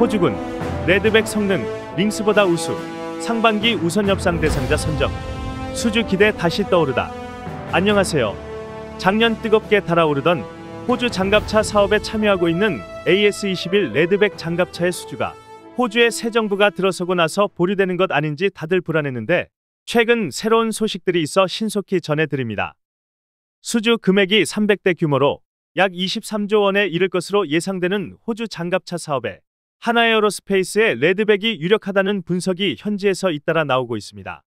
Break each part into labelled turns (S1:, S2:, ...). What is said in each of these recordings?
S1: 호주군 레드백 성능 링스보다 우수 상반기 우선 협상 대상자 선정. 수주 기대 다시 떠오르다. 안녕하세요. 작년 뜨겁게 달아오르던 호주 장갑차 사업에 참여하고 있는 AS21 레드백 장갑차의 수주가 호주의 새 정부가 들어서고 나서 보류되는 것 아닌지 다들 불안했는데 최근 새로운 소식들이 있어 신속히 전해드립니다. 수주 금액이 300대 규모로 약 23조 원에 이를 것으로 예상되는 호주 장갑차 사업에 한화에어로스페이스의 레드백이 유력하다는 분석이 현지에서 잇따라 나오고 있습니다.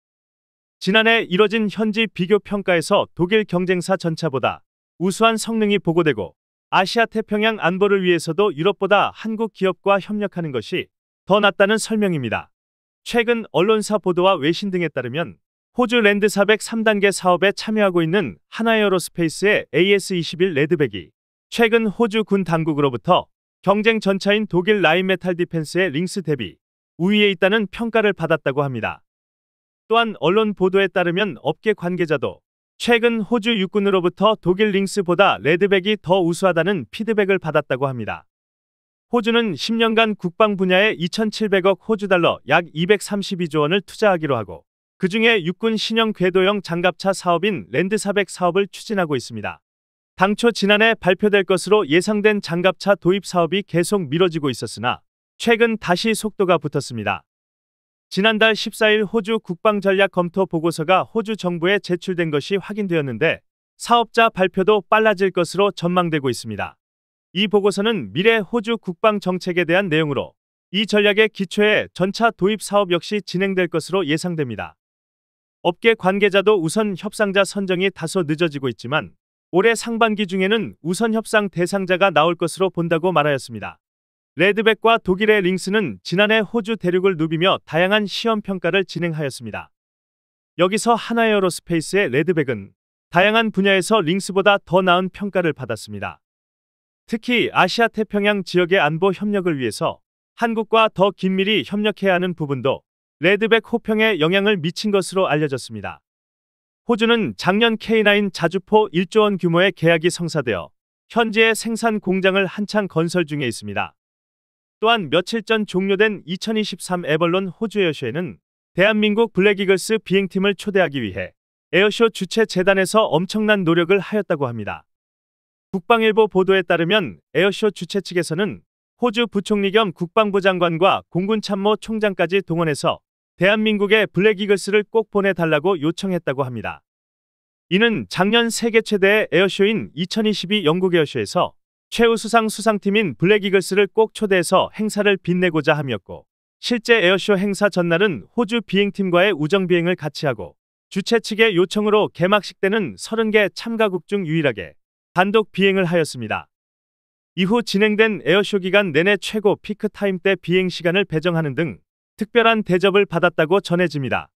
S1: 지난해 이뤄진 현지 비교 평가에서 독일 경쟁사 전차보다 우수한 성능이 보고되고 아시아 태평양 안보를 위해서도 유럽보다 한국 기업과 협력하는 것이 더 낫다는 설명입니다. 최근 언론사 보도와 외신 등에 따르면 호주 랜드 400 3단계 사업에 참여하고 있는 한화에어로스페이스의 AS21 레드백이 최근 호주 군 당국으로부터 경쟁 전차인 독일 라인메탈 디펜스의 링스 대비 우위에 있다는 평가를 받았다고 합니다. 또한 언론 보도에 따르면 업계 관계자도 최근 호주 육군으로부터 독일 링스보다 레드백이 더 우수하다는 피드백을 받았다고 합니다. 호주는 10년간 국방 분야에 2,700억 호주 달러 약 232조 원을 투자하기로 하고 그 중에 육군 신형 궤도형 장갑차 사업인 랜드 400 사업을 추진하고 있습니다. 당초 지난해 발표될 것으로 예상된 장갑차 도입 사업이 계속 미뤄지고 있었으나 최근 다시 속도가 붙었습니다. 지난달 14일 호주 국방전략 검토 보고서가 호주 정부에 제출된 것이 확인되었는데 사업자 발표도 빨라질 것으로 전망되고 있습니다. 이 보고서는 미래 호주 국방 정책에 대한 내용으로 이 전략의 기초에 전차 도입 사업 역시 진행될 것으로 예상됩니다. 업계 관계자도 우선 협상자 선정이 다소 늦어지고 있지만 올해 상반기 중에는 우선 협상 대상자가 나올 것으로 본다고 말하였습니다. 레드백과 독일의 링스는 지난해 호주 대륙을 누비며 다양한 시험 평가를 진행하였습니다. 여기서 하나에어로스페이스의 레드백은 다양한 분야에서 링스보다 더 나은 평가를 받았습니다. 특히 아시아 태평양 지역의 안보 협력을 위해서 한국과 더 긴밀히 협력해야 하는 부분도 레드백 호평에 영향을 미친 것으로 알려졌습니다. 호주는 작년 K9 자주포 1조 원 규모의 계약이 성사되어 현지의 생산 공장을 한창 건설 중에 있습니다. 또한 며칠 전 종료된 2023 에벌론 호주 에어쇼에는 대한민국 블랙이글스 비행팀을 초대하기 위해 에어쇼 주최 재단에서 엄청난 노력을 하였다고 합니다. 국방일보 보도에 따르면 에어쇼 주최 측에서는 호주 부총리 겸 국방부 장관과 공군 참모 총장까지 동원해서 대한민국의 블랙이글스를 꼭 보내달라고 요청했다고 합니다. 이는 작년 세계 최대의 에어쇼인 2022 영국 에어쇼에서 최우수상 수상팀인 블랙이글스를 꼭 초대해서 행사를 빛내고자 함이었고 실제 에어쇼 행사 전날은 호주 비행팀과의 우정 비행을 같이 하고 주최 측의 요청으로 개막식 때는 30개 참가국 중 유일하게 단독 비행을 하였습니다. 이후 진행된 에어쇼 기간 내내 최고 피크 타임 때 비행 시간을 배정하는 등 특별한 대접을 받았다고 전해집니다.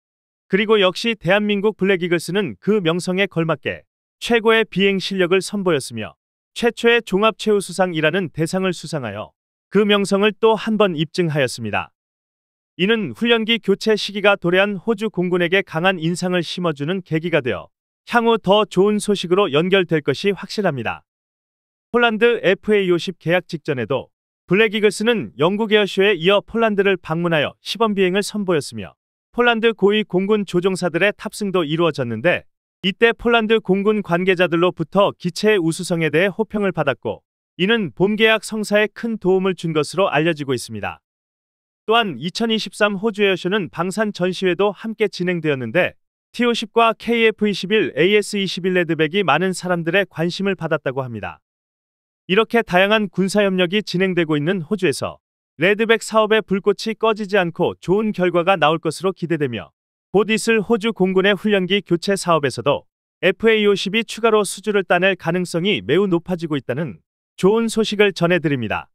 S1: 그리고 역시 대한민국 블랙이글스는 그 명성에 걸맞게 최고의 비행 실력을 선보였으며 최초의 종합 최우수상이라는 대상을 수상하여 그 명성을 또 한 번 입증하였습니다. 이는 훈련기 교체 시기가 도래한 호주 공군에게 강한 인상을 심어주는 계기가 되어 향후 더 좋은 소식으로 연결될 것이 확실합니다. 폴란드 FA50 계약 직전에도 블랙이글스는 영국 에어쇼에 이어 폴란드를 방문하여 시범 비행을 선보였으며 폴란드 고위 공군 조종사들의 탑승도 이루어졌는데 이때 폴란드 공군 관계자들로부터 기체의 우수성에 대해 호평을 받았고 이는 봄 계약 성사에 큰 도움을 준 것으로 알려지고 있습니다. 또한 2023 호주 에어쇼는 방산 전시회도 함께 진행되었는데 TO10과 KF21, AS21 레드백이 많은 사람들의 관심을 받았다고 합니다. 이렇게 다양한 군사협력이 진행되고 있는 호주에서 레드백 사업의 불꽃이 꺼지지 않고 좋은 결과가 나올 것으로 기대되며 곧 있을 호주 공군의 훈련기 교체 사업에서도 FA50이 추가로 수주를 따낼 가능성이 매우 높아지고 있다는 좋은 소식을 전해드립니다.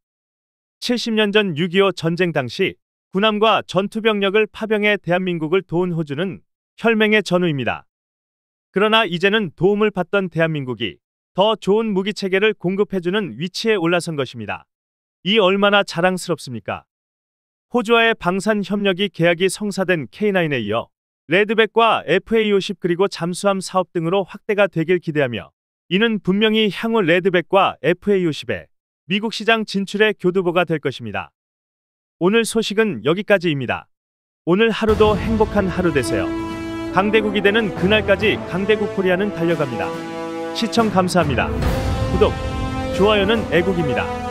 S1: 70년 전 6.25 전쟁 당시 군함과 전투병력을 파병해 대한민국을 도운 호주는 혈맹의 전우입니다. 그러나 이제는 도움을 받던 대한민국이 더 좋은 무기 체계를 공급해주는 위치에 올라선 것입니다. 이 얼마나 자랑스럽습니까? 호주와의 방산 협력이 계약이 성사된 K9에 이어 레드백과 FA50 그리고 잠수함 사업 등으로 확대가 되길 기대하며 이는 분명히 향후 레드백과 FA50의 미국 시장 진출의 교두보가 될 것입니다. 오늘 소식은 여기까지입니다. 오늘 하루도 행복한 하루 되세요. 강대국이 되는 그날까지 강대국 코리아는 달려갑니다. 시청 감사합니다. 구독, 좋아요는 애국입니다.